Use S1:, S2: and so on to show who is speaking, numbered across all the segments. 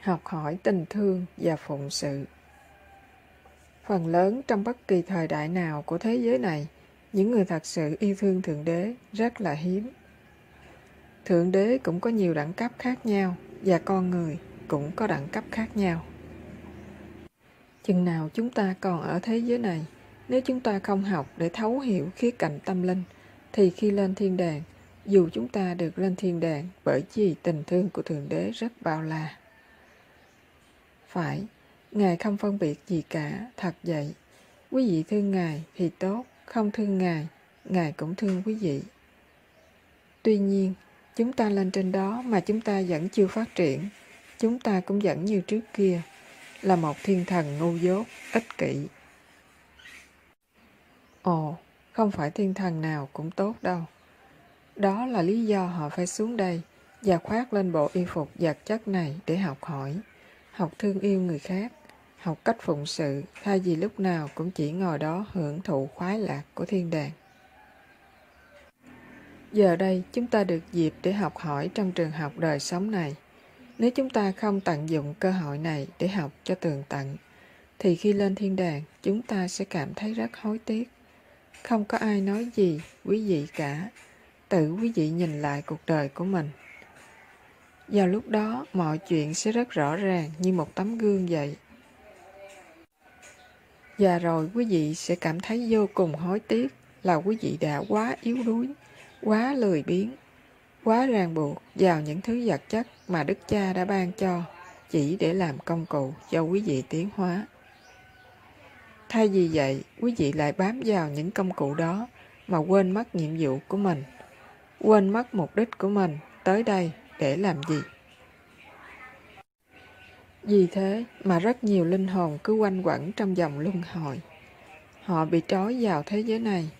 S1: học hỏi tình thương và phụng sự. Phần lớn trong bất kỳ thời đại nào của thế giới này, những người thật sự yêu thương Thượng Đế rất là hiếm. Thượng Đế cũng có nhiều đẳng cấp khác nhau và con người cũng có đẳng cấp khác nhau. Chừng nào chúng ta còn ở thế giới này, nếu chúng ta không học để thấu hiểu khía cạnh tâm linh, thì khi lên thiên đàng, dù chúng ta được lên thiên đàng bởi vì tình thương của Thượng Đế rất bao la. Phải, Ngài không phân biệt gì cả, thật vậy. Quý vị thương Ngài thì tốt, không thương Ngài, Ngài cũng thương quý vị. Tuy nhiên, chúng ta lên trên đó mà chúng ta vẫn chưa phát triển. Chúng ta cũng vẫn như trước kia, là một thiên thần ngu dốt, ích kỷ. Ồ, không phải thiên thần nào cũng tốt đâu. Đó là lý do họ phải xuống đây và khoác lên bộ y phục vật chất này để học hỏi, học thương yêu người khác, học cách phụng sự thay vì lúc nào cũng chỉ ngồi đó hưởng thụ khoái lạc của thiên đàng. Giờ đây chúng ta được dịp để học hỏi trong trường học đời sống này. Nếu chúng ta không tận dụng cơ hội này để học cho tường tận, thì khi lên thiên đàng chúng ta sẽ cảm thấy rất hối tiếc. Không có ai nói gì quý vị cả. Tự quý vị nhìn lại cuộc đời của mình. Vào lúc đó mọi chuyện sẽ rất rõ ràng như một tấm gương vậy. Và rồi quý vị sẽ cảm thấy vô cùng hối tiếc là quý vị đã quá yếu đuối, quá lười biếng, quá ràng buộc vào những thứ vật chất mà Đức Cha đã ban cho chỉ để làm công cụ cho quý vị tiến hóa. Thay vì vậy, quý vị lại bám vào những công cụ đó mà quên mất nhiệm vụ của mình, quên mất mục đích của mình tới đây để làm gì. Vì thế mà rất nhiều linh hồn cứ quanh quẩn trong dòng luân hồi. Họ bị trói vào thế giới này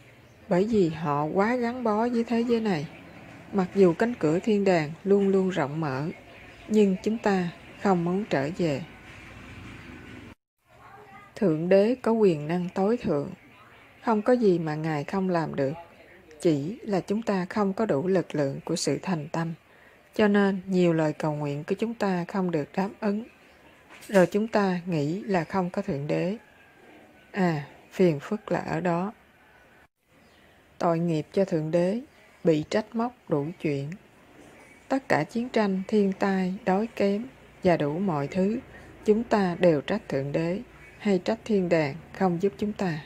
S1: bởi vì họ quá gắn bó với thế giới này. Mặc dù cánh cửa thiên đàng luôn luôn rộng mở, nhưng chúng ta không muốn trở về. Thượng đế có quyền năng tối thượng, không có gì mà Ngài không làm được. Chỉ là chúng ta không có đủ lực lượng của sự thành tâm, cho nên nhiều lời cầu nguyện của chúng ta không được đáp ứng. Rồi chúng ta nghĩ là không có Thượng Đế. À, phiền phức là ở đó. Tội nghiệp cho Thượng Đế, bị trách móc đủ chuyện. Tất cả chiến tranh, thiên tai, đói kém và đủ mọi thứ, chúng ta đều trách Thượng Đế hay trách thiên đàng không giúp chúng ta.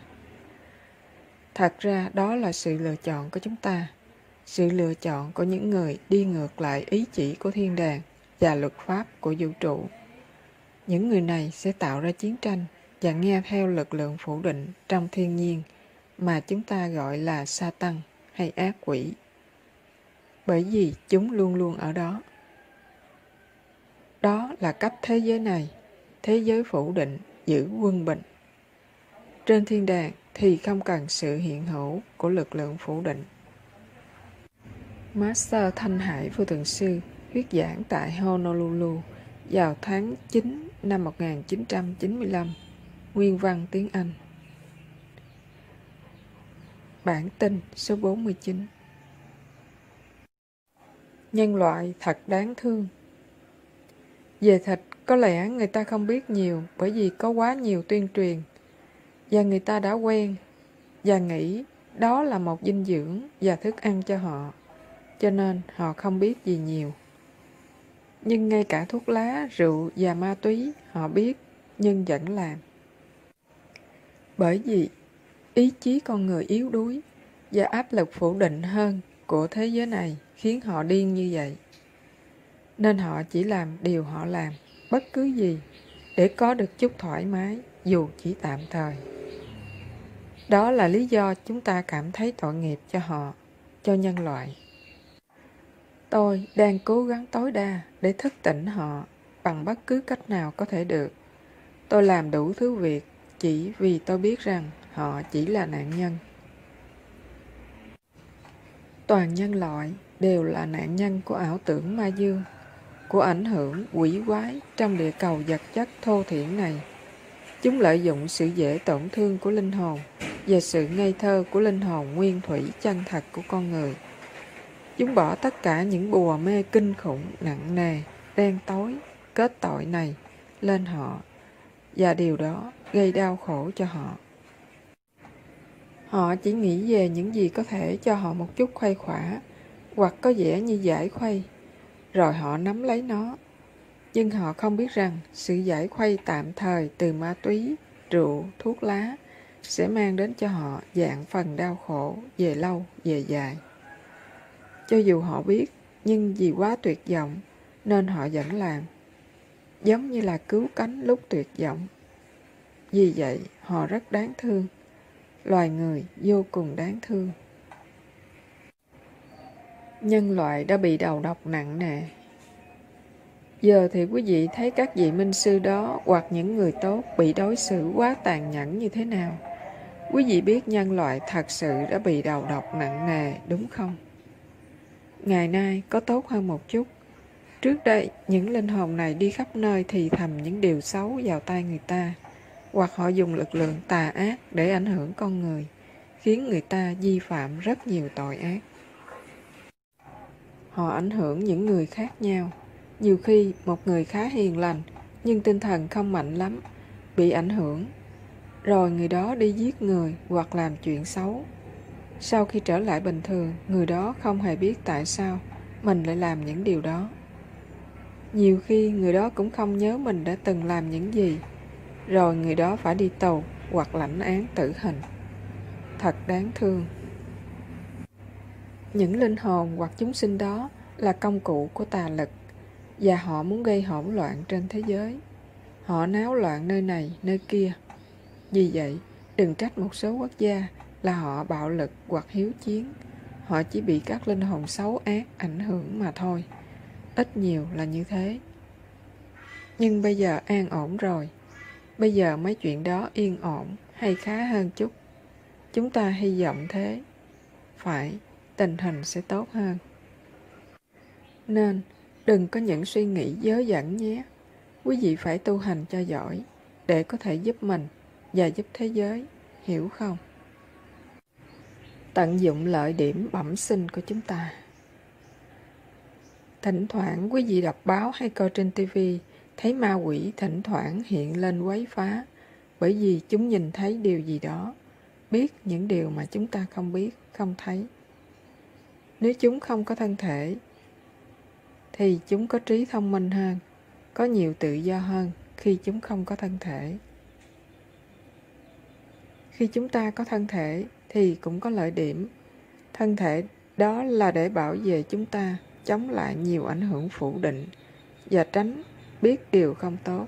S1: Thật ra đó là sự lựa chọn của chúng ta, sự lựa chọn của những người đi ngược lại ý chỉ của thiên đàng và luật pháp của vũ trụ. Những người này sẽ tạo ra chiến tranh và nghe theo lực lượng phủ định trong thiên nhiên mà chúng ta gọi là sa tăng hay ác quỷ. Bởi vì chúng luôn luôn ở đó. Đó là cách thế giới này, thế giới phủ định giữ quân bình. Trên thiên đàng thì không cần sự hiện hữu của lực lượng phủ định. Master Thanh Hải Vô Thượng Sư thuyết giảng tại Honolulu vào tháng 9 năm 1995, nguyên văn tiếng Anh. Bản tin số 49 Nhân loại thật đáng thương. Về thịt có lẽ người ta không biết nhiều bởi vì có quá nhiều tuyên truyền và người ta đã quen và nghĩ đó là một dinh dưỡng và thức ăn cho họ cho nên họ không biết gì nhiều. Nhưng ngay cả thuốc lá, rượu và ma túy họ biết nhưng vẫn làm. Bởi vì ý chí con người yếu đuối và áp lực phủ định hơn của thế giới này khiến họ điên như vậy. Nên họ chỉ làm điều họ làm bất cứ gì để có được chút thoải mái dù chỉ tạm thời. Đó là lý do chúng ta cảm thấy tội nghiệp cho họ, cho nhân loại. Tôi đang cố gắng tối đa để thức tỉnh họ bằng bất cứ cách nào có thể được. Tôi làm đủ thứ việc chỉ vì tôi biết rằng họ chỉ là nạn nhân. Toàn nhân loại đều là nạn nhân của ảo tưởng ma dương, của ảnh hưởng quỷ quái trong địa cầu vật chất thô thiển này. Chúng lợi dụng sự dễ tổn thương của linh hồn và sự ngây thơ của linh hồn nguyên thủy chân thật của con người. Chúng bỏ tất cả những bùa mê kinh khủng nặng nề, đen tối kết tội này lên họ và điều đó gây đau khổ cho họ. Họ chỉ nghĩ về những gì có thể cho họ một chút khuây khỏa hoặc có vẻ như giải khuây, rồi họ nắm lấy nó. Nhưng họ không biết rằng sự giải khuây tạm thời từ ma túy, rượu, thuốc lá sẽ mang đến cho họ dạng phần đau khổ về lâu, về dài. Cho dù họ biết, nhưng vì quá tuyệt vọng nên họ vẫn làm. Giống như là cứu cánh lúc tuyệt vọng. Vì vậy, họ rất đáng thương. Loài người vô cùng đáng thương. Nhân loại đã bị đầu độc nặng nề. Giờ thì quý vị thấy các vị minh sư đó hoặc những người tốt bị đối xử quá tàn nhẫn như thế nào. Quý vị biết nhân loại thật sự đã bị đầu độc nặng nề, đúng không? Ngày nay có tốt hơn một chút. Trước đây, những linh hồn này đi khắp nơi thì thầm những điều xấu vào tay người ta, hoặc họ dùng lực lượng tà ác để ảnh hưởng con người, khiến người ta vi phạm rất nhiều tội ác. Họ ảnh hưởng những người khác nhau. Nhiều khi một người khá hiền lành, nhưng tinh thần không mạnh lắm, bị ảnh hưởng. Rồi người đó đi giết người hoặc làm chuyện xấu, sau khi trở lại bình thường, người đó không hề biết tại sao mình lại làm những điều đó. Nhiều khi người đó cũng không nhớ mình đã từng làm những gì, rồi người đó phải đi tù hoặc lãnh án tử hình. Thật đáng thương. Những linh hồn hoặc chúng sinh đó là công cụ của tà lực và họ muốn gây hỗn loạn trên thế giới. Họ náo loạn nơi này, nơi kia. Vì vậy, đừng trách một số quốc gia là họ bạo lực hoặc hiếu chiến. Họ chỉ bị các linh hồn xấu ác ảnh hưởng mà thôi. Ít nhiều là như thế. Nhưng bây giờ an ổn rồi. Bây giờ mấy chuyện đó yên ổn hay khá hơn chút. Chúng ta hy vọng thế. Phải, tình hình sẽ tốt hơn. Nên, đừng có những suy nghĩ dớ dẫn nhé. Quý vị phải tu hành cho giỏi để có thể giúp mình và giúp thế giới, hiểu không? Tận dụng lợi điểm bẩm sinh của chúng ta. Thỉnh thoảng quý vị đọc báo hay coi trên TV thấy ma quỷ thỉnh thoảng hiện lên quấy phá bởi vì chúng nhìn thấy điều gì đó, biết những điều mà chúng ta không biết, không thấy. Nếu chúng không có thân thể thì chúng có trí thông minh hơn, có nhiều tự do hơn khi chúng không có thân thể. Khi chúng ta có thân thể thì cũng có lợi điểm. Thân thể đó là để bảo vệ chúng ta chống lại nhiều ảnh hưởng phủ định và tránh biết điều không tốt.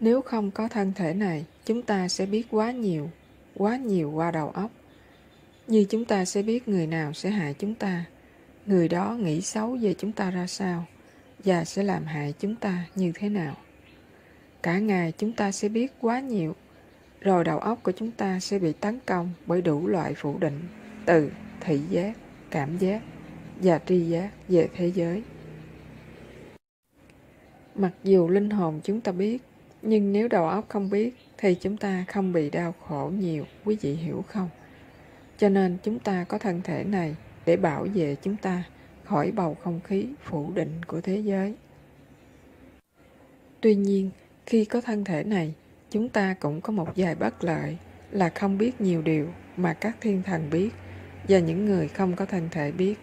S1: Nếu không có thân thể này, chúng ta sẽ biết quá nhiều, quá nhiều qua đầu óc. Như chúng ta sẽ biết người nào sẽ hại chúng ta, người đó nghĩ xấu về chúng ta ra sao và sẽ làm hại chúng ta như thế nào. Cả ngày chúng ta sẽ biết quá nhiều rồi đầu óc của chúng ta sẽ bị tấn công bởi đủ loại phủ định từ thị giác, cảm giác và tri giác về thế giới. Mặc dù linh hồn chúng ta biết, nhưng nếu đầu óc không biết thì chúng ta không bị đau khổ nhiều, quý vị hiểu không? Cho nên chúng ta có thân thể này để bảo vệ chúng ta khỏi bầu không khí phủ định của thế giới. Tuy nhiên, khi có thân thể này, chúng ta cũng có một vài bất lợi là không biết nhiều điều mà các thiên thần biết và những người không có thân thể biết.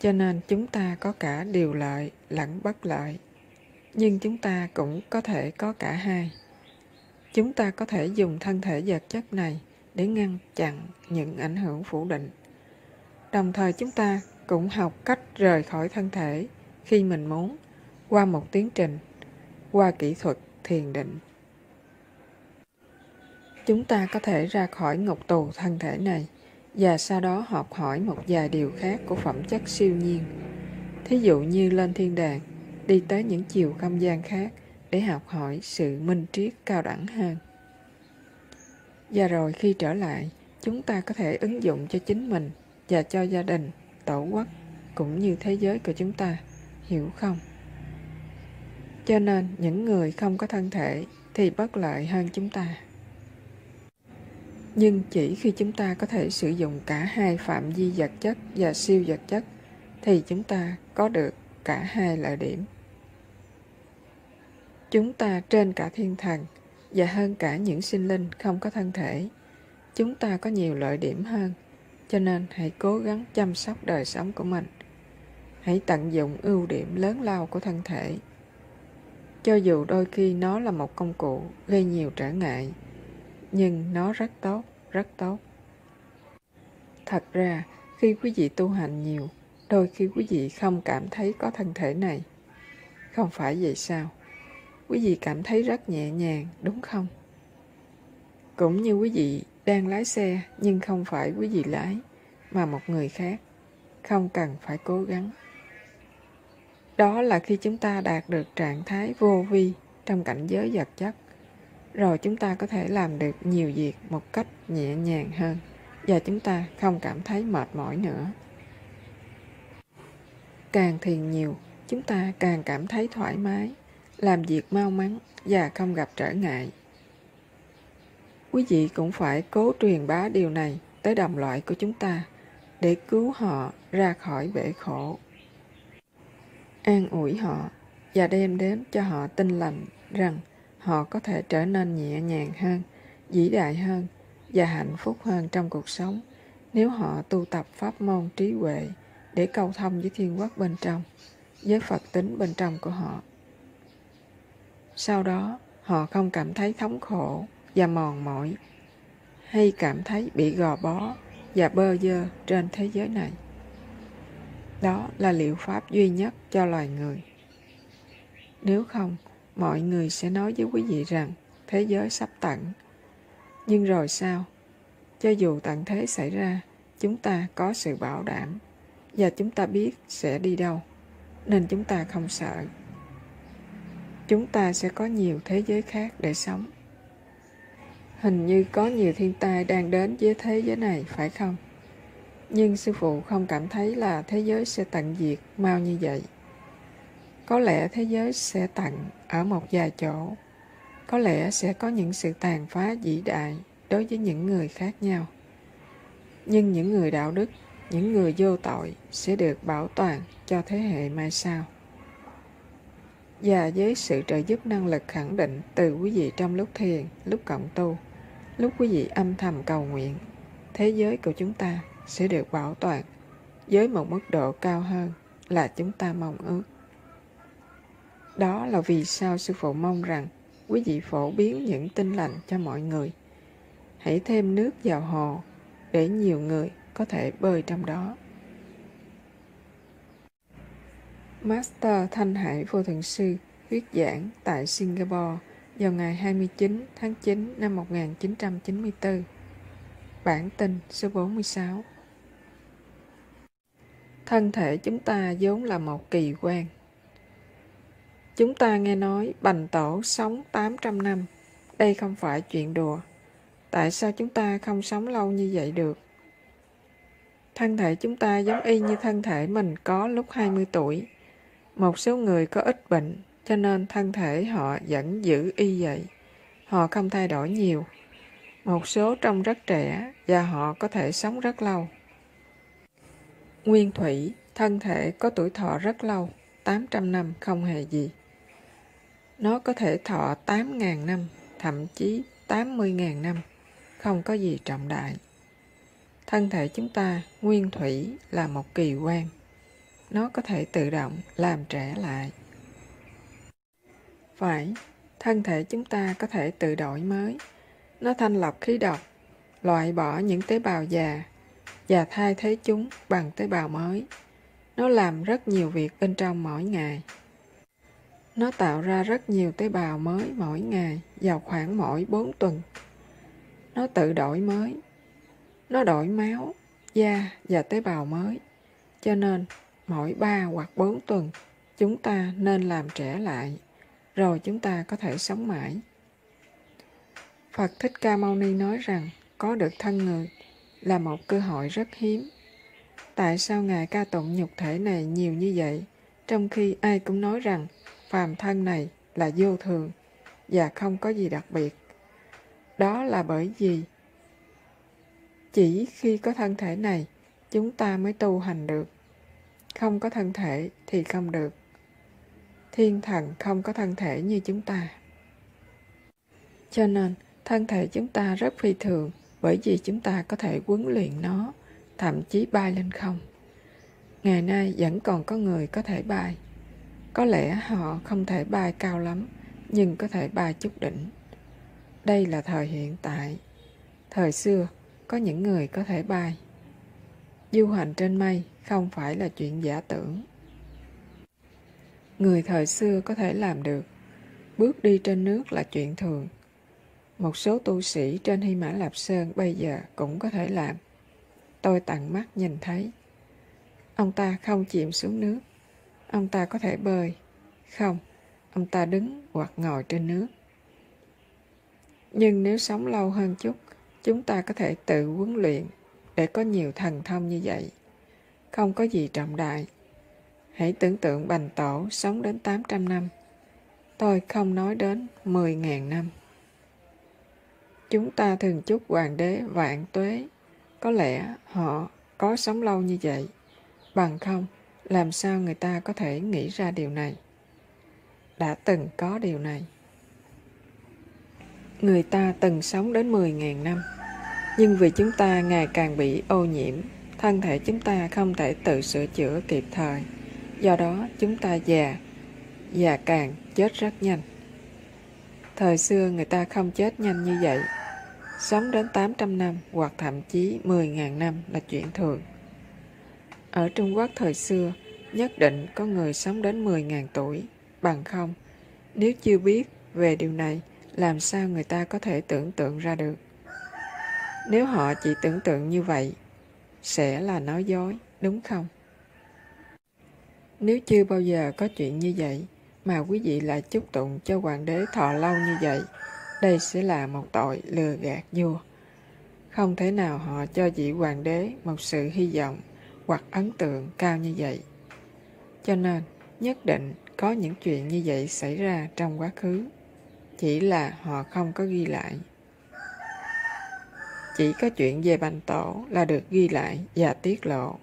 S1: Cho nên chúng ta có cả điều lợi lẫn bất lợi. Nhưng chúng ta cũng có thể có cả hai. Chúng ta có thể dùng thân thể vật chất này để ngăn chặn những ảnh hưởng phủ định. Đồng thời chúng ta cũng học cách rời khỏi thân thể khi mình muốn qua một tiến trình, qua kỹ thuật thiền định. Chúng ta có thể ra khỏi ngục tù thân thể này và sau đó học hỏi một vài điều khác của phẩm chất siêu nhiên. Thí dụ như lên thiên đàng, đi tới những chiều không gian khác để học hỏi sự minh triết cao đẳng hơn. Và rồi khi trở lại, chúng ta có thể ứng dụng cho chính mình và cho gia đình, tổ quốc cũng như thế giới của chúng ta, hiểu không? Cho nên những người không có thân thể thì bất lợi hơn chúng ta. Nhưng chỉ khi chúng ta có thể sử dụng cả hai phạm vi vật chất và siêu vật chất thì chúng ta có được cả hai lợi điểm. Chúng ta trên cả thiên thần và hơn cả những sinh linh không có thân thể. Chúng ta có nhiều lợi điểm hơn, cho nên hãy cố gắng chăm sóc đời sống của mình. Hãy tận dụng ưu điểm lớn lao của thân thể. Cho dù đôi khi nó là một công cụ gây nhiều trở ngại, nhưng nó rất tốt, rất tốt. Thật ra, khi quý vị tu hành nhiều, đôi khi quý vị không cảm thấy có thân thể này. Không phải vậy sao? Quý vị cảm thấy rất nhẹ nhàng, đúng không? Cũng như quý vị đang lái xe nhưng không phải quý vị lái, mà một người khác. Không cần phải cố gắng. Đó là khi chúng ta đạt được trạng thái vô vi trong cảnh giới vật chất. Rồi chúng ta có thể làm được nhiều việc một cách nhẹ nhàng hơn và chúng ta không cảm thấy mệt mỏi nữa. Càng thiền nhiều, chúng ta càng cảm thấy thoải mái, làm việc mau mắn và không gặp trở ngại. Quý vị cũng phải cố truyền bá điều này tới đồng loại của chúng ta để cứu họ ra khỏi bể khổ. An ủi họ và đem đến cho họ tin lành rằng họ có thể trở nên nhẹ nhàng hơn, vĩ đại hơn và hạnh phúc hơn trong cuộc sống nếu họ tu tập pháp môn trí huệ để cầu thông với thiên quốc bên trong, với Phật tính bên trong của họ. Sau đó, họ không cảm thấy thống khổ và mòn mỏi, hay cảm thấy bị gò bó và bơ vơ trên thế giới này. Đó là liệu pháp duy nhất cho loài người. Nếu không, mọi người sẽ nói với quý vị rằng thế giới sắp tận. Nhưng rồi sao? Cho dù tận thế xảy ra, chúng ta có sự bảo đảm và chúng ta biết sẽ đi đâu, nên chúng ta không sợ. Chúng ta sẽ có nhiều thế giới khác để sống. Hình như có nhiều thiên tai đang đến với thế giới này, phải không? Nhưng sư phụ không cảm thấy là thế giới sẽ tận diệt mau như vậy. Có lẽ thế giới sẽ tận ở một vài chỗ. Có lẽ sẽ có những sự tàn phá vĩ đại đối với những người khác nhau. Nhưng những người đạo đức, những người vô tội sẽ được bảo toàn cho thế hệ mai sau. Và với sự trợ giúp năng lực khẳng định từ quý vị trong lúc thiền, lúc cộng tu, lúc quý vị âm thầm cầu nguyện, thế giới của chúng ta sẽ được bảo toàn với một mức độ cao hơn là chúng ta mong ước. Đó là vì sao sư phụ mong rằng quý vị phổ biến những tin lành cho mọi người. Hãy thêm nước vào hồ để nhiều người có thể bơi trong đó. Master Thanh Hải Vô Thượng Sư thuyết giảng tại Singapore vào ngày 29 tháng 9 năm 1994. Bản tin số 46 Thân thể chúng ta vốn là một kỳ quan. Chúng ta nghe nói Bành Tổ sống 800 năm. Đây không phải chuyện đùa. Tại sao chúng ta không sống lâu như vậy được? Thân thể chúng ta giống y như thân thể mình có lúc 20 tuổi. Một số người có ít bệnh, cho nên thân thể họ vẫn giữ y vậy. Họ không thay đổi nhiều. Một số trông rất trẻ và họ có thể sống rất lâu. Nguyên thủy, thân thể có tuổi thọ rất lâu, 800 năm không hề gì. Nó có thể thọ 8.000 năm, thậm chí 80.000 năm, không có gì trọng đại. Thân thể chúng ta, nguyên thủy, là một kỳ quan. Nó có thể tự động làm trẻ lại. Phải, thân thể chúng ta có thể tự đổi mới. Nó thanh lọc khí độc, loại bỏ những tế bào già và thay thế chúng bằng tế bào mới. Nó làm rất nhiều việc bên trong mỗi ngày. Nó tạo ra rất nhiều tế bào mới mỗi ngày vào khoảng mỗi 4 tuần. Nó tự đổi mới. Nó đổi máu, da và tế bào mới. Cho nên, mỗi 3 hoặc 4 tuần, chúng ta nên làm trẻ lại, rồi chúng ta có thể sống mãi. Phật Thích Ca Mâu Ni nói rằng có được thân người là một cơ hội rất hiếm. Tại sao Ngài ca tụng nhục thể này nhiều như vậy, trong khi ai cũng nói rằng phàm thân này là vô thường và không có gì đặc biệt? Đó là bởi vì chỉ khi có thân thể này, chúng ta mới tu hành được. Không có thân thể thì không được. Thiên thần không có thân thể như chúng ta. Cho nên, thân thể chúng ta rất phi thường bởi vì chúng ta có thể huấn luyện nó, thậm chí bay lên không. Ngày nay vẫn còn có người có thể bay. Có lẽ họ không thể bay cao lắm, nhưng có thể bay chút đỉnh. Đây là thời hiện tại. Thời xưa, có những người có thể bay. Du hành trên mây không phải là chuyện giả tưởng. Người thời xưa có thể làm được. Bước đi trên nước là chuyện thường. Một số tu sĩ trên Hy Mã Lạp Sơn bây giờ cũng có thể làm. Tôi tặng mắt nhìn thấy. Ông ta không chìm xuống nước. Ông ta có thể bơi. Không, ông ta đứng hoặc ngồi trên nước. Nhưng nếu sống lâu hơn chút, chúng ta có thể tự huấn luyện để có nhiều thần thông như vậy. Không có gì trọng đại. Hãy tưởng tượng Bành Tổ sống đến 800 năm. Tôi không nói đến 10.000 năm. Chúng ta thường chúc hoàng đế vạn tuế. Có lẽ họ có sống lâu như vậy. Bằng không, làm sao người ta có thể nghĩ ra điều này? Đã từng có điều này. Người ta từng sống đến 10.000 năm. Nhưng vì chúng ta ngày càng bị ô nhiễm, thân thể chúng ta không thể tự sửa chữa kịp thời. Do đó, chúng ta già, già càng chết rất nhanh. Thời xưa người ta không chết nhanh như vậy. Sống đến 800 năm hoặc thậm chí 10.000 năm là chuyện thường. Ở Trung Quốc thời xưa, nhất định có người sống đến 10.000 tuổi, bằng không. Nếu chưa biết về điều này, làm sao người ta có thể tưởng tượng ra được? Nếu họ chỉ tưởng tượng như vậy, sẽ là nói dối, đúng không? Nếu chưa bao giờ có chuyện như vậy, mà quý vị lại chúc tụng cho hoàng đế thọ lâu như vậy, đây sẽ là một tội lừa gạt vua. Không thể nào họ cho vị hoàng đế một sự hy vọng hoặc ấn tượng cao như vậy. Cho nên, nhất định có những chuyện như vậy xảy ra trong quá khứ. Chỉ là họ không có ghi lại. Chỉ có chuyện về Bành Tổ là được ghi lại và tiết lộ.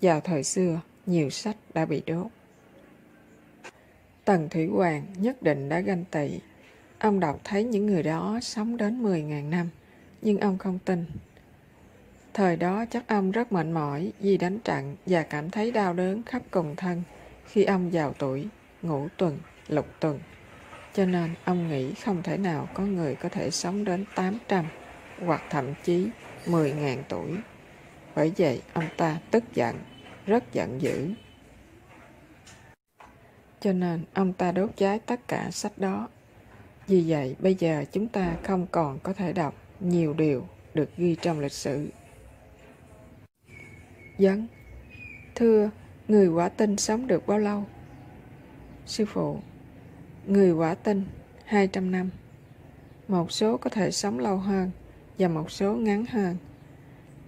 S1: Vào thời xưa, nhiều sách đã bị đốt. Tần Thủy Hoàng nhất định đã ganh tị. Ông đọc thấy những người đó sống đến 10.000 năm, nhưng ông không tin. Thời đó chắc ông rất mệt mỏi vì đánh trận và cảm thấy đau đớn khắp cùng thân khi ông vào tuổi, ngũ tuần, lục tuần. Cho nên ông nghĩ không thể nào có người có thể sống đến 800 hoặc thậm chí 10.000 tuổi. Bởi vậy ông ta tức giận, rất giận dữ. Cho nên ông ta đốt cháy tất cả sách đó. Vì vậy bây giờ chúng ta không còn có thể đọc nhiều điều được ghi trong lịch sử dẫn Thưa, người quả tinh sống được bao lâu? Sư phụ Người quả tinh 200 năm Một số có thể sống lâu hơn và một số ngắn hơn.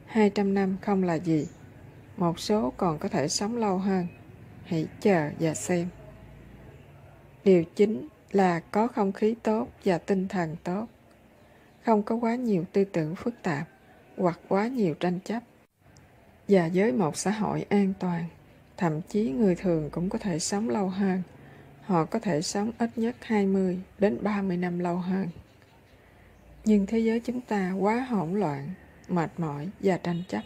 S1: 200 năm không là gì. Một số còn có thể sống lâu hơn. Hãy chờ và xem. Điều chính là có không khí tốt và tinh thần tốt. Không có quá nhiều tư tưởng phức tạp hoặc quá nhiều tranh chấp. Và với một xã hội an toàn, thậm chí người thường cũng có thể sống lâu hơn. Họ có thể sống ít nhất 20 đến 30 năm lâu hơn. Nhưng thế giới chúng ta quá hỗn loạn, mệt mỏi và tranh chấp.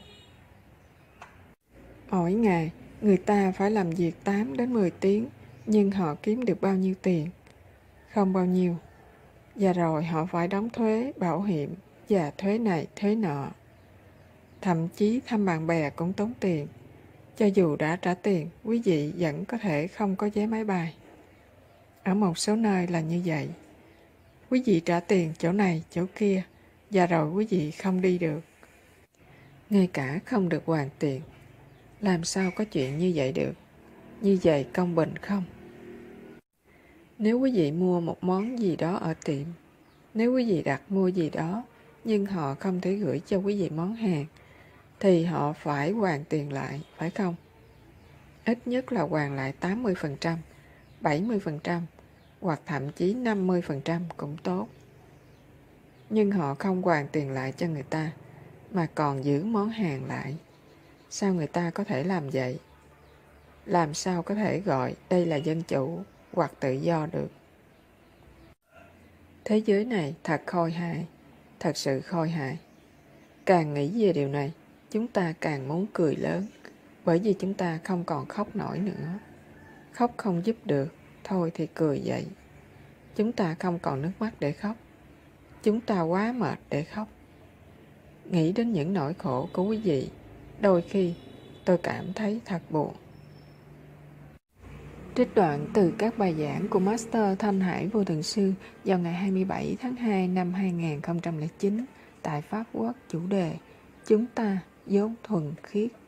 S1: Mỗi ngày, người ta phải làm việc 8 đến 10 tiếng, nhưng họ kiếm được bao nhiêu tiền? Không bao nhiêu. Và rồi họ phải đóng thuế, bảo hiểm và thuế này, thuế nọ. Thậm chí thăm bạn bè cũng tốn tiền. Cho dù đã trả tiền, quý vị vẫn có thể không có vé máy bay. Ở một số nơi là như vậy. Quý vị trả tiền chỗ này, chỗ kia, và rồi quý vị không đi được. Ngay cả không được hoàn tiền. Làm sao có chuyện như vậy được? Như vậy công bình không? Nếu quý vị mua một món gì đó ở tiệm, nếu quý vị đặt mua gì đó, nhưng họ không thể gửi cho quý vị món hàng, thì họ phải hoàn tiền lại, phải không? Ít nhất là hoàn lại 80%, 70%, hoặc thậm chí 50% cũng tốt. Nhưng họ không hoàn tiền lại cho người ta, mà còn giữ món hàng lại. Sao người ta có thể làm vậy? làm sao có thể gọi đây là dân chủ hoặc tự do được. Thế giới này thật khôi hài, thật sự khôi hài. Càng nghĩ về điều này, chúng ta càng muốn cười lớn, bởi vì chúng ta không còn khóc nổi nữa. Khóc không giúp được, thôi thì cười vậy. Chúng ta không còn nước mắt để khóc. Chúng ta quá mệt để khóc. Nghĩ đến những nỗi khổ của quý vị, đôi khi tôi cảm thấy thật buồn. Trích đoạn từ các bài giảng của Master Thanh Hải Vô Thường Sư vào ngày 27 tháng 2 năm 2009 tại Pháp Quốc chủ đề Chúng ta vốn thuần khiết.